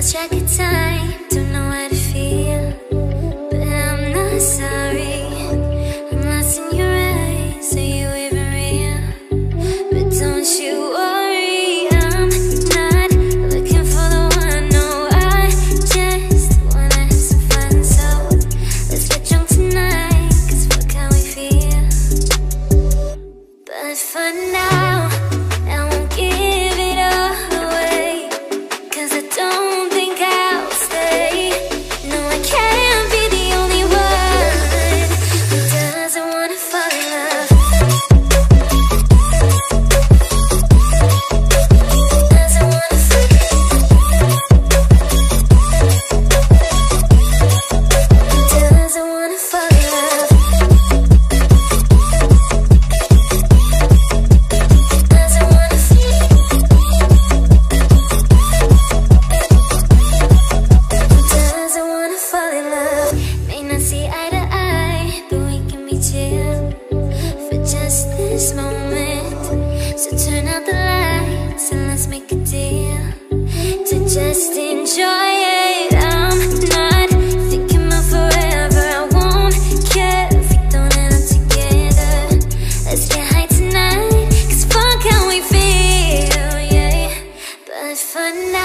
lost track of time, don't know how to feel. this moment. So turn out the lights and let's make a deal To just enjoy it. I'm not thinking about forever. I won't care if we don't end up together. Let's get high tonight Cause fuck how we feel, yeah. But for now